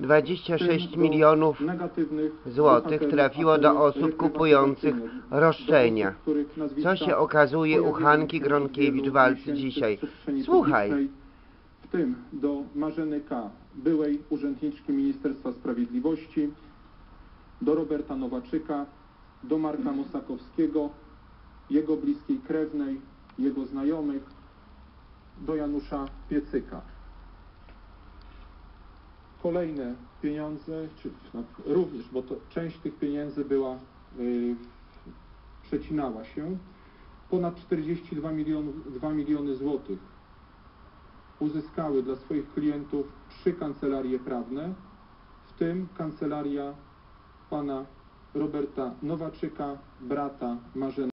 26 do milionów złotych trafiło do osób kupujących roszczenia. Co się okazuje u Hanki się Gronkiewicz wielu walcy miesięcy w dzisiaj? Słuchaj. W tym do Marzeny K., byłej urzędniczki Ministerstwa Sprawiedliwości, do Roberta Nowaczyka, do Marka Mosakowskiego, jego bliskiej krewnej, jego znajomych, do Janusza Piecyka. Kolejne pieniądze, czy no, również, bo to część tych pieniędzy była, y, przecinała się, ponad 42 milionów, 2 miliony złotych uzyskały dla swoich klientów trzy kancelarie prawne, w tym kancelaria pana Roberta Nowaczyka, brata Marzeny.